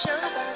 show.